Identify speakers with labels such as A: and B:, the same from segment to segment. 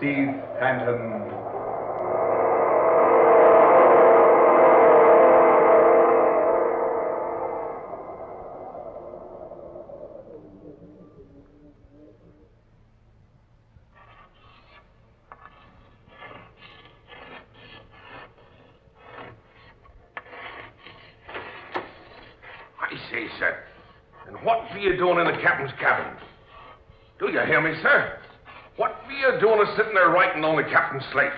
A: Sea Phantom.
B: I say, sir. And what be you doing in the captain's cabin? Do you hear me, sir? What be you doing a sitting there writing on the captain's slate?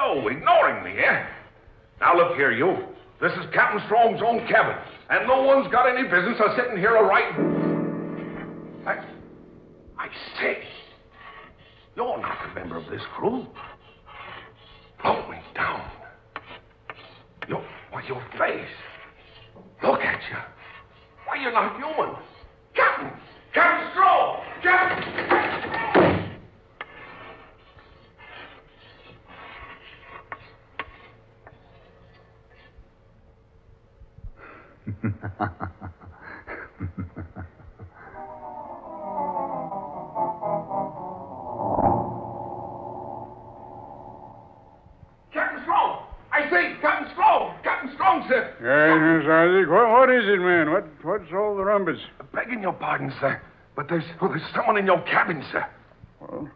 B: Oh, ignoring me, eh? Now look here, you. This is Captain Strong's own cabin, and no one's got any business of sitting here a writing. I, I say, you're not a member of this crew. Float me down. Your, why, your face. Look at you. Why, you're not human. Captain! Captain Strong! Captain! Captain Strong! I say, Captain Strong! Captain Strong, sir!
C: Yes, Miss Isaac. What, what is it, man? What, what's all the rumpus?
B: Begging your pardon, sir, but there's, well, there's someone in your cabin, sir.
C: Well,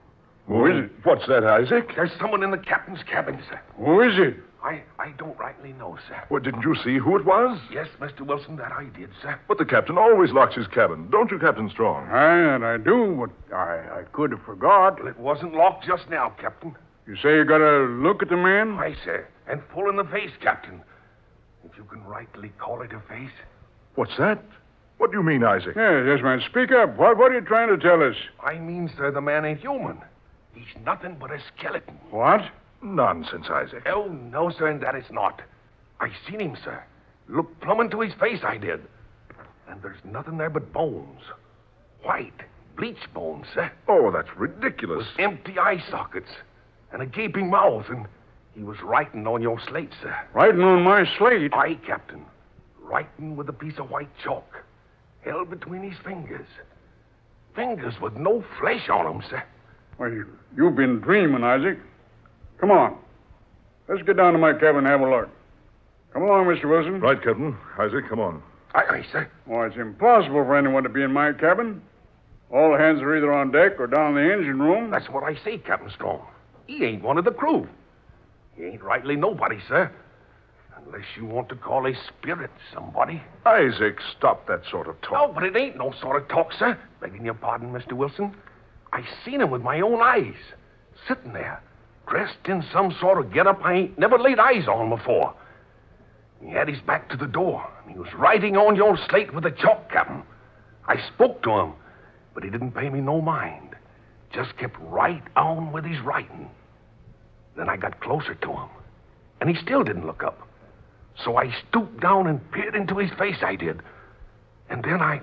D: Who is it? What's that, Isaac?
B: There's someone in the captain's cabin, sir.
C: who is it?
B: I, I don't rightly know, sir.
D: Well, didn't you see who it was?
B: Yes, Mr. Wilson, that I did, sir.
D: But the captain always locks his cabin, don't you, Captain Strong?
C: Aye, that I do, but I, I could have forgot.
B: Well, it wasn't locked just now, Captain.
C: You say you got a look at the man?
B: Aye, sir. And full in the face, Captain. If you can rightly call it a face.
D: What's that? What do you mean, Isaac?
C: Yes, yes, man. Speak up. What, what are you trying to tell us?
B: I mean, sir, the man ain't human. He's nothing but a skeleton.
C: What?
D: Nonsense, Isaac.
B: Oh, no, sir, and that is not. I seen him, sir. Look plumb into his face, I did. And there's nothing there but bones. White, bleached bones, sir.
D: Oh, that's ridiculous.
B: Empty eye sockets. And a gaping mouth, and he was writing on your slate, sir.
C: Writing on my slate?
B: Aye, Captain. Writing with a piece of white chalk. Held between his fingers. Fingers with no flesh on them, sir.
C: Well, you've been dreaming, Isaac. Come on. Let's get down to my cabin and have a look. Come along, Mr. Wilson.
D: Right, Captain. Isaac, come on.
B: Aye, aye, sir.
C: Oh, it's impossible for anyone to be in my cabin. All hands are either on deck or down in the engine room.
B: That's what I say, Captain Strong. He ain't one of the crew. He ain't rightly nobody, sir. Unless you want to call a spirit somebody.
D: Isaac, stop that sort of talk.
B: No, but it ain't no sort of talk, sir. Begging your pardon, Mr. Wilson. I seen him with my own eyes. Sitting there, dressed in some sort of get-up I ain't never laid eyes on before. He had his back to the door, he was writing on your slate with a chalk, Captain. I spoke to him, but he didn't pay me no mind. Just kept right on with his writing. Then I got closer to him, and he still didn't look up. So I stooped down and peered into his face, I did. And then I.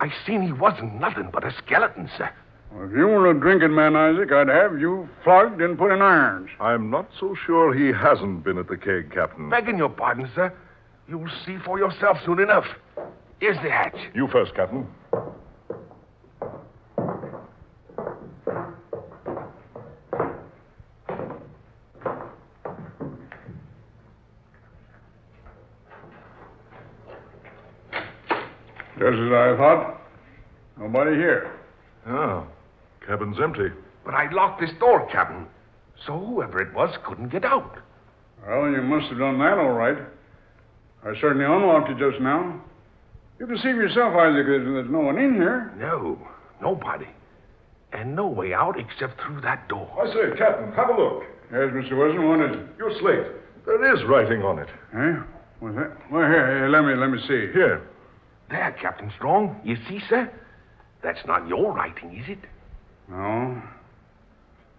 B: I seen he wasn't nothing but a skeleton, sir.
C: Well, if you were a drinking man, Isaac, I'd have you flogged and put in irons.
D: I'm not so sure he hasn't been at the keg, Captain.
B: Begging your pardon, sir. You'll see for yourself soon enough. Here's the hatch.
D: You first, Captain.
C: Just as I thought. Nobody here.
D: Oh, cabin's empty.
B: But I locked this door, Captain. So whoever it was couldn't get out.
C: Well, you must have done that all right. I certainly unlocked it just now. You can see for yourself, Isaac, there's, there's no one in here.
B: No, nobody. And no way out except through that door.
D: I say, Captain, have a look.
C: Yes, Mr. Wilson, what is it?
D: Your slate. There is writing on it.
C: Eh? What's that? Well, here, here, let me, let me see.
D: Here.
B: There, Captain Strong. You see, sir? That's not your writing, is it?
C: No.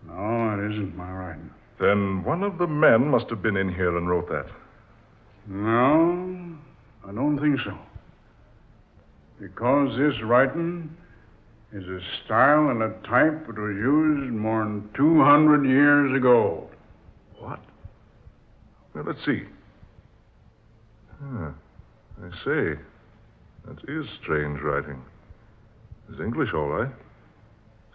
C: No, it isn't my writing.
D: Then one of the men must have been in here and wrote that.
C: No, I don't think so. Because this writing is a style and a type that was used more than 200 years ago.
D: What? Well, let's see. Huh. I say, that is strange writing. It's English, all right.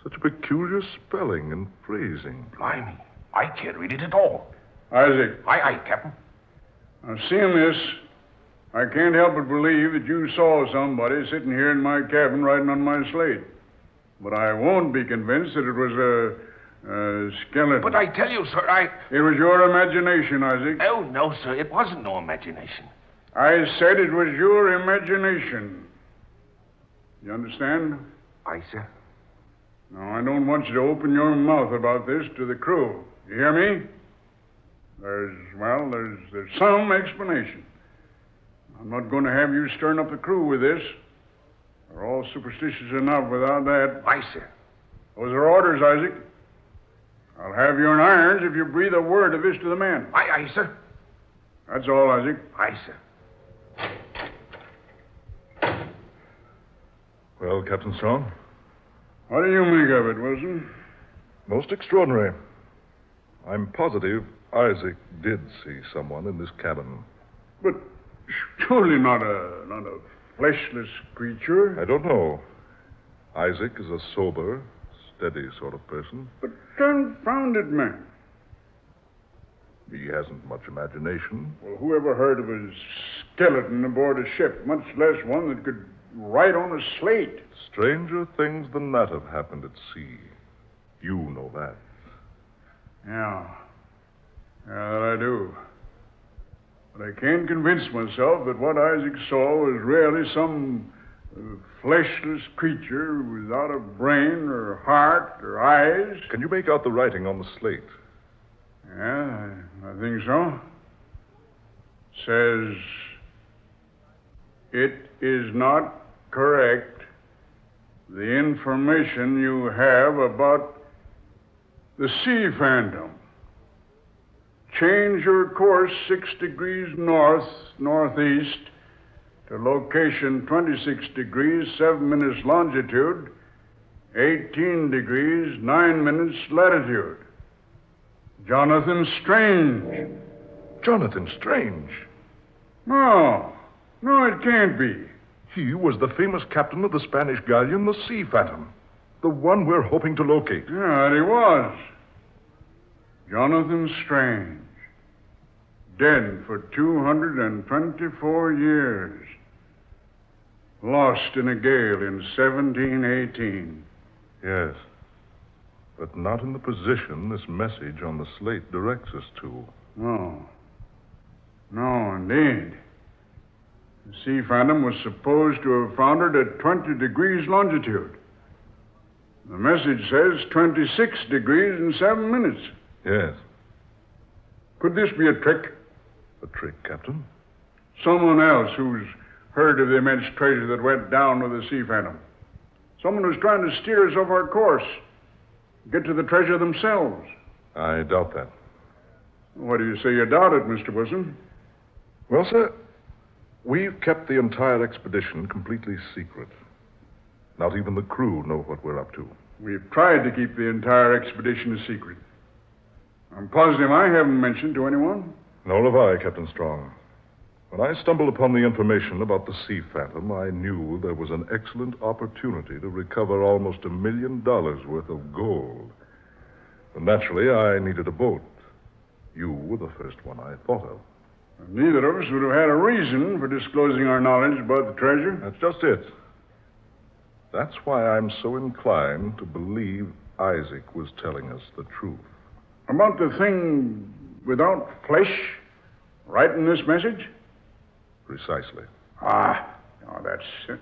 D: Such a peculiar spelling and phrasing.
B: Blimey, I can't read it at all.
C: Isaac,
B: Aye, aye, Captain.
C: now seeing this, I can't help but believe that you saw somebody sitting here in my cabin writing on my slate. But I won't be convinced that it was a, a skeleton.
B: But I tell you, sir, I.
C: It was your imagination, Isaac.
B: Oh, no, sir, it wasn't no imagination.
C: I said it was your imagination. You understand?
B: Aye, sir.
C: Now, I don't want you to open your mouth about this to the crew. You hear me? There's, well, there's, there's some explanation. I'm not going to have you stirring up the crew with this. They're all superstitious enough without that.
B: Aye, sir.
C: Those are orders, Isaac. I'll have you in irons if you breathe a word of this to the men.
B: Aye, aye, sir.
C: That's all, Isaac.
B: Aye, sir.
D: Well, Captain Strong,
C: What do you make of it, Wilson?
D: most extraordinary. I'm positive Isaac did see someone in this cabin.
C: But surely not a not a fleshless creature.
D: I don't know. Isaac is a sober, steady sort of person.
C: But confounded man.
D: He hasn't much imagination.
C: Well, who ever heard of a skeleton aboard a ship, much less one that could write on a slate?
D: Stranger things than that have happened at sea. You know that.
C: Yeah. Yeah, that I do. But I can't convince myself that what Isaac saw was really some uh, fleshless creature without a brain or heart or eyes.
D: Can you make out the writing on the slate?
C: Yeah, I, I think so. Says, it is not correct the information you have about the sea phantom. Change your course six degrees north, northeast to location 26 degrees, 7 minutes longitude, 18 degrees, 9 minutes latitude. Jonathan Strange.
D: Jonathan Strange.
C: No, no, it can't be.
D: He was the famous captain of the Spanish galleon, the Sea Phantom. The one we're hoping to locate.
C: Yeah, he was. Jonathan Strange. Dead for 224 years. Lost in a gale in 1718.
D: Yes. But not in the position this message on the slate directs us to.
C: No. No, indeed. The Sea Phantom was supposed to have foundered at 20 degrees longitude. The message says 26 degrees and 7 minutes.
D: Yes.
C: Could this be a trick?
D: A trick, Captain?
C: Someone else who's heard of the immense treasure that went down with the Sea Phantom. Someone who's trying to steer us off our course. Get to the treasure themselves.
D: I doubt that.
C: What do you say you doubt it, Mr. Wilson?
D: Well, sir, we've kept the entire expedition completely secret. Not even the crew know what we're up to.
C: We've tried to keep the entire expedition a secret. I'm positive I haven't mentioned to anyone.
D: Nor have I, Captain Strong. When I stumbled upon the information about the Sea Phantom, I knew there was an excellent opportunity to recover almost a million dollars worth of gold. And naturally, I needed a boat. You were the first one I thought of.
C: Neither of us would have had a reason for disclosing our knowledge about the treasure.
D: That's just it. That's why I'm so inclined to believe Isaac was telling us the truth.
C: About the thing without flesh, writing this message?
D: Precisely.
C: Ah, oh, that's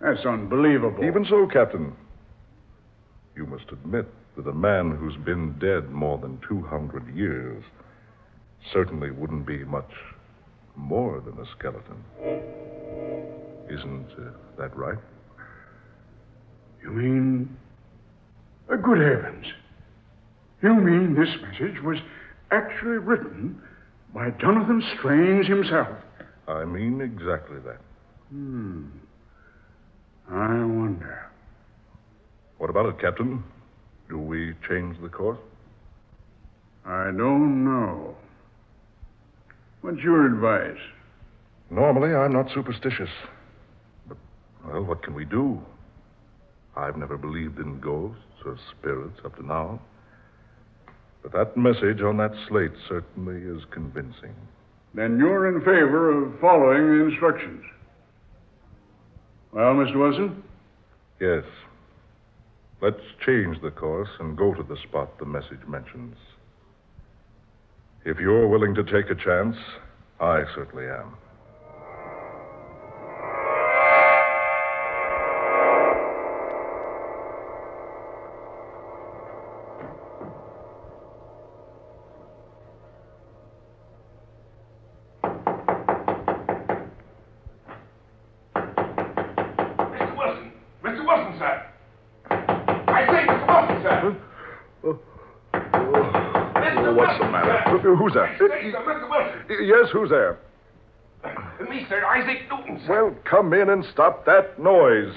C: that's unbelievable.
D: Even so, Captain, you must admit that a man who's been dead more than 200 years certainly wouldn't be much more than a skeleton. Isn't uh, that right?
C: You mean? Uh, good heavens! You mean this message was actually written by Jonathan Strange himself?
D: I mean exactly that.
C: Hmm. I wonder.
D: What about it, Captain? Do we change the course?
C: I don't know. What's your advice?
D: Normally, I'm not superstitious. But, well, what can we do? I've never believed in ghosts or spirits up to now. But that message on that slate certainly is convincing.
C: Then you're in favor of following the instructions. Well, Mr. Wilson?
D: Yes. Let's change the course and go to the spot the message mentions. If you're willing to take a chance, I certainly am. Who's there?
B: Me, sir, Isaac Newton, sir.
D: Well, come in and stop that noise.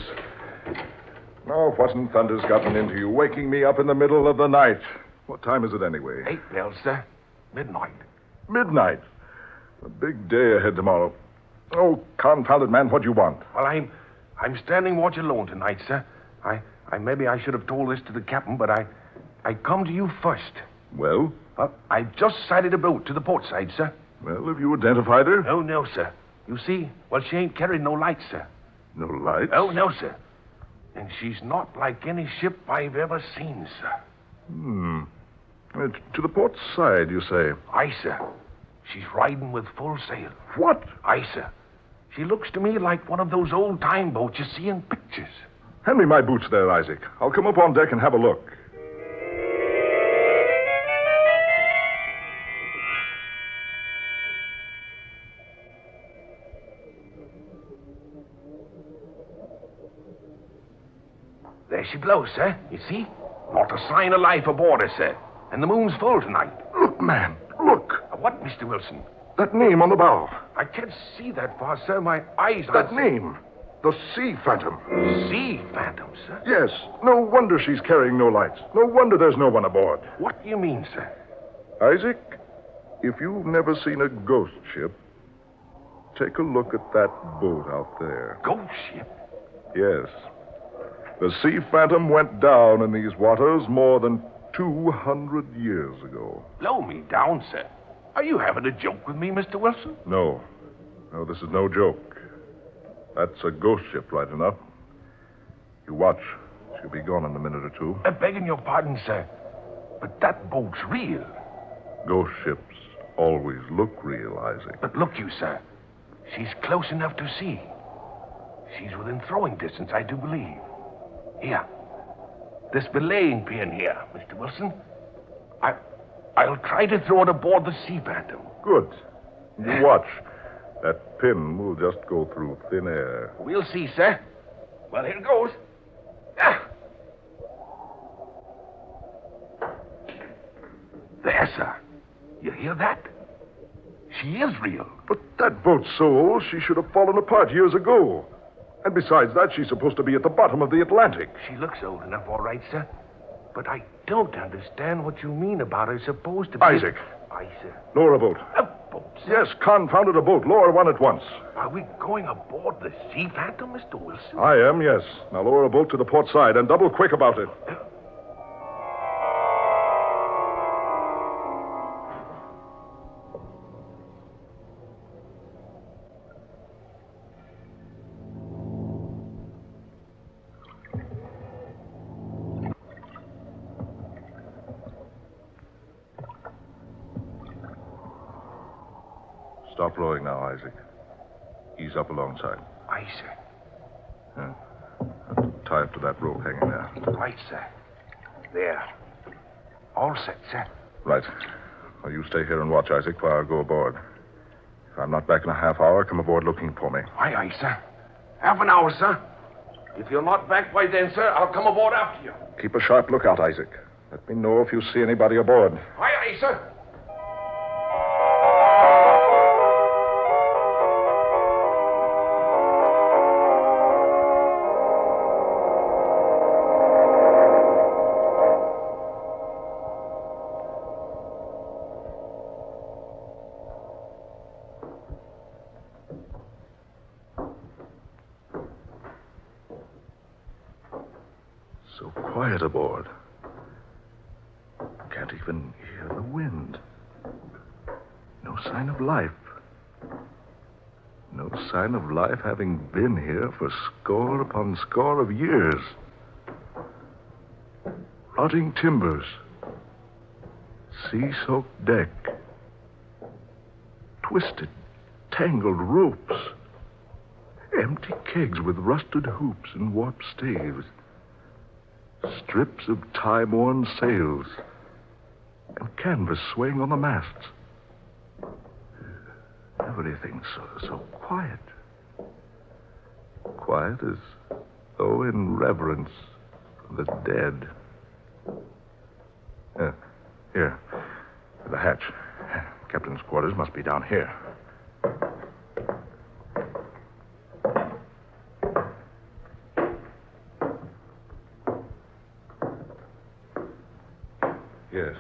D: Now, what in thunder's gotten into you, waking me up in the middle of the night? What time is it anyway?
B: Eight bells, sir. Midnight.
D: Midnight. A big day ahead tomorrow. Oh, confounded man, what do you want?
B: Well, I'm I'm standing watch alone tonight, sir. I, I maybe I should have told this to the captain, but I I come to you first.
D: Well,
B: Well, I've just sighted a boat to the port side, sir.
D: Well, have you identified her?
B: Oh no, sir. You see, well, she ain't carrying no lights, sir.
D: No lights?
B: Oh no, sir. And she's not like any ship I've ever seen, sir.
D: Hmm. Uh, to the port side, you say?
B: Aye, sir. She's riding with full sail.
D: What?
B: Aye, sir. She looks to me like one of those old time boats you see in pictures.
D: Hand me my boots there, Isaac. I'll come up on deck and have a look.
B: There she blows, sir. You see? Not a sign of life aboard her, sir. And the moon's full tonight.
D: Look, man, look.
B: What, Mr. Wilson?
D: That name on the bow.
B: I can't see that far, sir. My eyes are...
D: That name. The Sea Phantom.
B: Sea Phantom, sir?
D: Yes. No wonder she's carrying no lights. No wonder there's no one aboard.
B: What do you mean, sir?
D: Isaac, if you've never seen a ghost ship, take a look at that boat out there.
B: Ghost ship?
D: Yes. The Sea Phantom went down in these waters more than 200 years ago.
B: Blow me down, sir. Are you having a joke with me, Mr. Wilson?
D: No. No, this is no joke. That's a ghost ship, right enough. You watch. She'll be gone in a minute or two.
B: Uh, begging your pardon, sir. But that boat's real.
D: Ghost ships always look real, Isaac.
B: But look you, sir. She's close enough to see. She's within throwing distance, I do believe. Here. This belaying pin here, Mr. Wilson. I, I'll try to throw it aboard the Sea Phantom.
D: Good. You watch. That pin will just go through thin air.
B: We'll see, sir. Well, here goes. Ah. There, sir. You hear that? She is real.
D: But that boat's so old, she should have fallen apart years ago. And besides that, she's supposed to be at the bottom of the Atlantic.
B: She looks old enough, all right, sir. But I don't understand what you mean about her supposed to be.
D: Isaac.
B: Aye, sir.
D: Lower a boat.
B: A boat, sir.
D: Yes, confounded a boat. Lower one at once.
B: Are we going aboard the Sea Phantom, Mr. Wilson?
D: I am, yes. Now lower a boat to the port side and double quick about it. Stop There.
B: All set, sir.
D: Right. Well, you stay here and watch, Isaac, while I go aboard. If I'm not back in a half hour, come aboard looking for me.
B: Aye, aye, sir. Half an hour, sir. If you're not back by then, sir, I'll come aboard after you.
D: Keep a sharp lookout, Isaac. Let me know if you see anybody aboard.
B: Aye, aye, sir.
D: Sign of life. No sign of life having been here for score upon score of years. Rotting timbers. Sea soaked deck. Twisted, tangled ropes. Empty kegs with rusted hoops and warped staves. Strips of time worn sails. And canvas swaying on the masts. Everything's so, so quiet. Quiet as though in reverence for the dead. Uh, here, the hatch. Captain's quarters must be down here. Yes.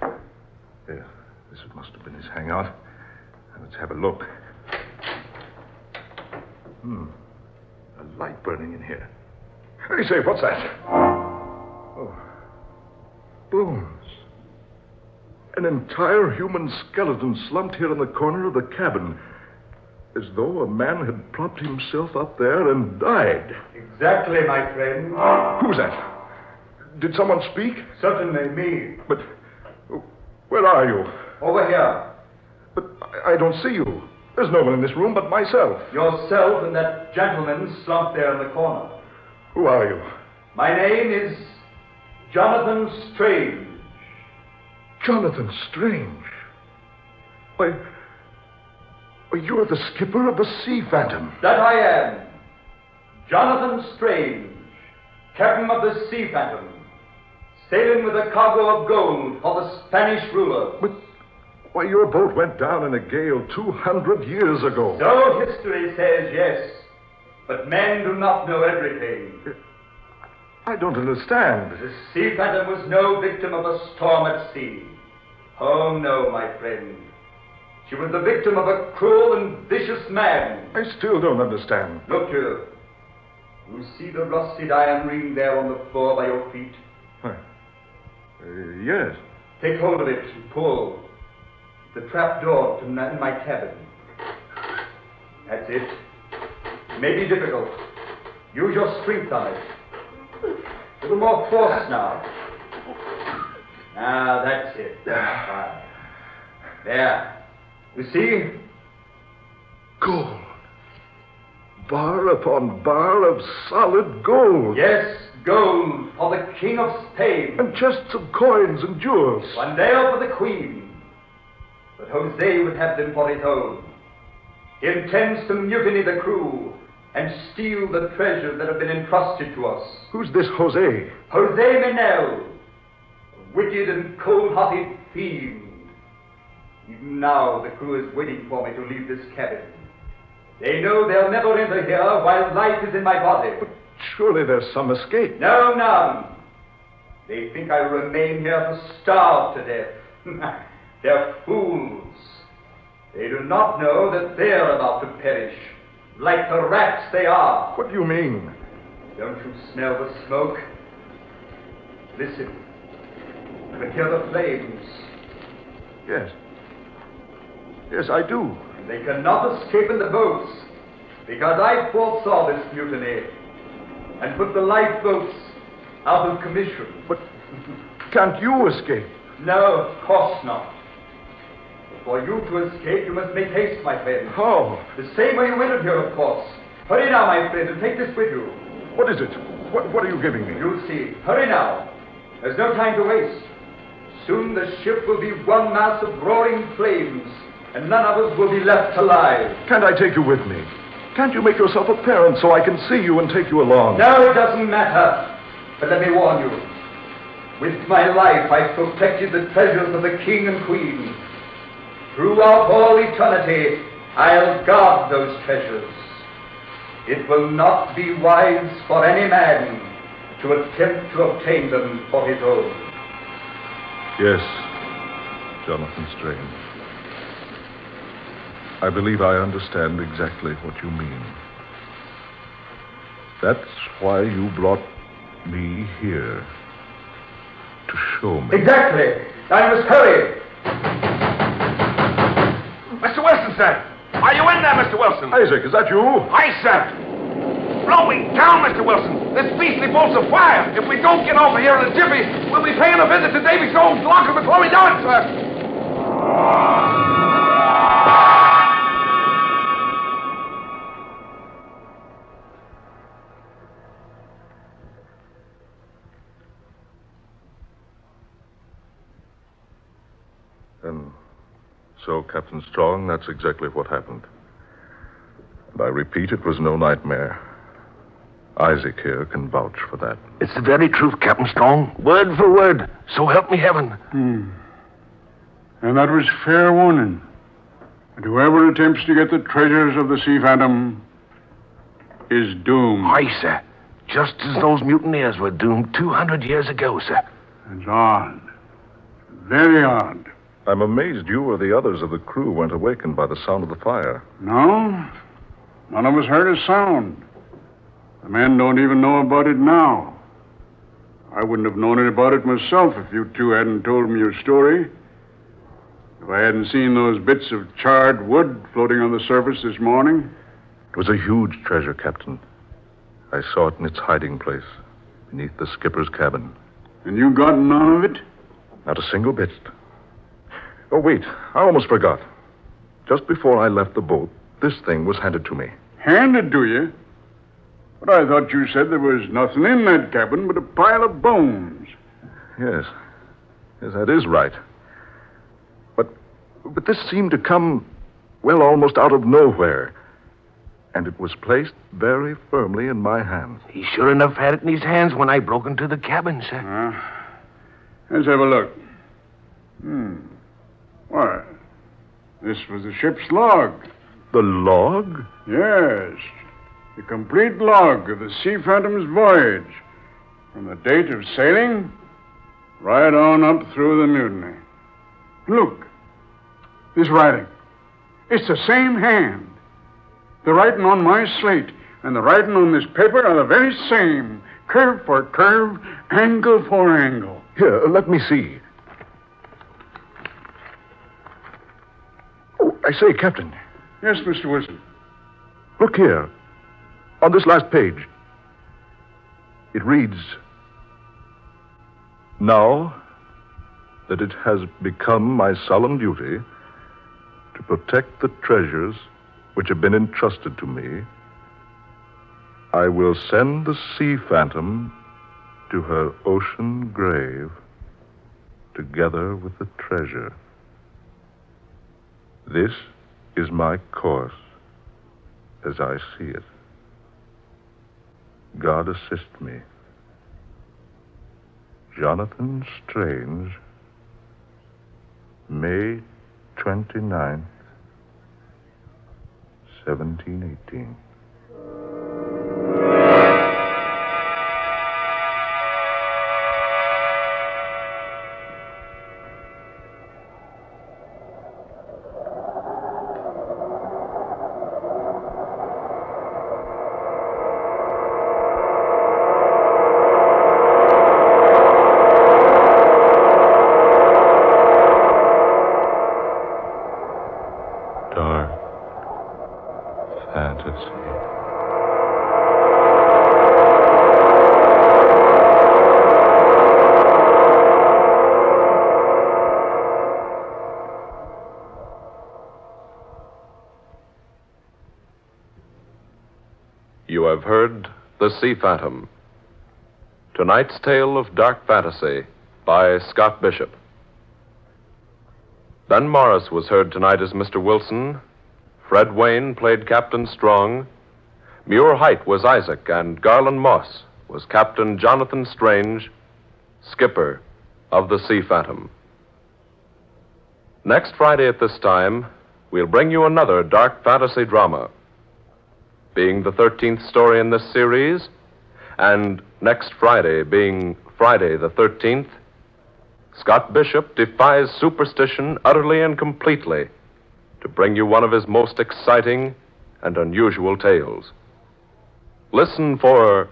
D: Yes. This must have been his hangout. Let's have a look. Hmm. A light burning in here. Hey, say, what's that? Oh. Bones. An entire human skeleton slumped here in the corner of the cabin. As though a man had propped himself up there and died.
A: Exactly, my friend.
D: Who's that? Did someone speak?
A: Certainly me.
D: But oh, where are you?
A: Over here.
D: But I, I don't see you. There's no one in this room but myself.
A: Yourself and that gentleman slumped there in the corner.
D: Who are you?
A: My name is Jonathan Strange.
D: Jonathan Strange. Why, why, you're the skipper of the Sea Phantom.
A: That I am. Jonathan Strange, captain of the Sea Phantom, sailing with a cargo of gold for the Spanish ruler.
D: But why, your boat went down in a gale 200 years ago.
A: So history says, yes. But men do not know everything.
D: I don't understand.
A: The Sea Phantom was no victim of a storm at sea. Oh, no, my friend. She was the victim of a cruel and vicious man.
D: I still don't understand.
A: Look here. You see the rusted iron ring there on the floor by your feet?
D: Uh, yes.
A: Take hold of it and pull. The trap door to ma- my cabin. That's it. It may be difficult. Use your strength on it. A little more force now. Now, that's it. Fine. There. You see?
D: Gold. Bar upon bar of solid gold.
A: Yes, gold for the King of Spain.
D: And chests of coins and jewels.
A: Wandale for the Queen. But Jose would have them for his own. He intends to mutiny the crew and steal the treasures that have been entrusted to us.
D: Who's this Jose?
A: Jose Menel, a wicked and cold-hearted fiend. Even now, the crew is waiting for me to leave this cabin. They know they'll never enter here while life is in my body.
D: But surely there's some escape.
A: No, none. They think I'll remain here to starve to death. They're fools. They do not know that they're about to perish, like the rats they are.
D: What do you mean?
A: Don't you smell the smoke? Listen. You can hear the flames.
D: Yes. Yes, I do.
A: They cannot escape in the boats because I foresaw this mutiny and put the lifeboats out of commission.
D: But can't you escape?
A: No, of course not. For you to escape, you must make haste, my friend.
D: How?
A: The same way you entered here, of course. Hurry now, my friend, and take this with you.
D: What is it? What, what are you giving me?
A: You'll see. Hurry now. There's no time to waste. Soon the ship will be one mass of roaring flames, and none of us will be left alive.
D: Can't I take you with me? Can't you make yourself apparent so I can see you and take you along?
A: No, it doesn't matter. But let me warn you. With my life, I've protected the treasures of the king and queen. Throughout all eternity, I'll guard those treasures. It will not be wise for any man to attempt to obtain them for his own.
D: Yes, Jonathan Strange. I believe I understand exactly what you mean. That's why you brought me here to show me.
A: Exactly. I must hurry.
B: Wilson, sir. Are you in there, Mr. Wilson?
D: Isaac, is that you?
B: Aye, sir. Blowing down, Mr. Wilson. This beastly bolts of fire. If we don't get over here in a jiffy, we'll be paying a visit to Davy Jones' locker before we know it, sir.
D: So, Captain Strong, that's exactly what happened. And I repeat, it was no nightmare. Isaac here can vouch for that.
B: It's the very truth, Captain Strong. Word for word. So help me heaven.
C: Hmm. And that was fair warning. And whoever attempts to get the treasures of the Sea Phantom is doomed.
B: Aye, sir. Just as those mutineers were doomed 200 years ago, sir.
C: It's odd. Very odd.
D: I'm amazed you or the others of the crew weren't awakened by the sound of the fire.
C: No? None of us heard a sound. The men don't even know about it now. I wouldn't have known it about it myself if you two hadn't told me your story. If I hadn't seen those bits of charred wood floating on the surface this morning.
D: It was a huge treasure, Captain. I saw it in its hiding place, beneath the skipper's cabin.
C: And you got none of it?
D: Not a single bit. Oh, wait. I almost forgot. Just before I left the boat, this thing was handed to me.
C: Handed to you? But I thought you said there was nothing in that cabin but a pile of bones.
D: Yes. Yes, that is right. But but this seemed to come well almost out of nowhere. And it was placed very firmly in my hands.
B: He sure enough had it in his hands when I broke into the cabin, sir.
C: Uh, let's have a look. Hmm. Why, this was the ship's log.
D: The log?
C: Yes. The complete log of the Sea Phantom's voyage. From the date of sailing right on up through the mutiny. Look. This writing. It's the same hand. The writing on my slate and the writing on this paper are the very same. Curve for curve, angle for angle.
D: Here, let me see. I say, Captain,
C: Yes, Mr. Wilson.
D: look here. On this last page. It reads Now that it has become my solemn duty to protect the treasures which have been entrusted to me, I will send the sea phantom to her ocean grave together with the treasure. This is my course as I see it. God assist me. Jonathan Strange, May 29th, 1718.
E: Have heard The Sea Phantom. Tonight's tale of dark fantasy by Scott Bishop. Ben Morris was heard tonight as Mr. Wilson. Fred Wayne played Captain Strong. Muir Height was Isaac, and Garland Moss was Captain Jonathan Strange, skipper of the Sea Phantom. Next Friday at this time, we'll bring you another dark fantasy drama being the 13th story in this series, and next Friday being Friday the 13th, Scott Bishop defies superstition utterly and completely to bring you one of his most exciting and unusual tales. Listen for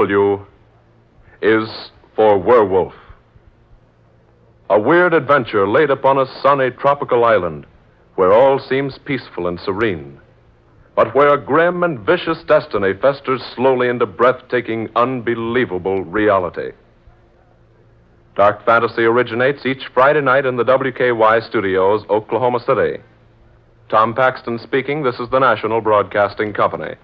E: W is for werewolf. A weird adventure laid upon a sunny tropical island where all seems peaceful and serene, but where a grim and vicious destiny festers slowly into breathtaking, unbelievable reality. Dark Fantasy originates each Friday night in the WKY studios, Oklahoma City. Tom Paxton speaking. This is the National Broadcasting Company.